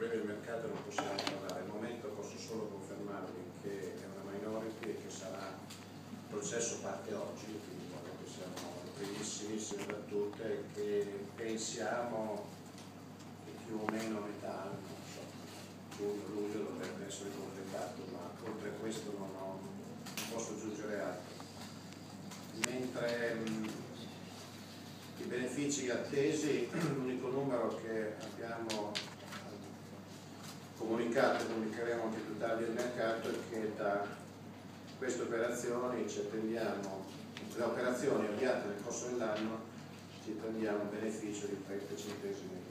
problemi del mercato non possiamo parlare, al momento posso solo confermarvi che è una minority e che sarà il processo parte oggi, quindi che siamo primissimi da tutte che pensiamo che più o meno a metà anno, so, giugno, luglio dovrebbe essere completato, ma oltre a questo non, ho, non posso aggiungere altro. Mentre mh, i benefici attesi, l'unico comunicato comunicheremo anche più tardi al mercato è che da queste operazioni ci attendiamo, le operazioni avviate nel corso dell'anno ci attendiamo un beneficio di 30 centesimi.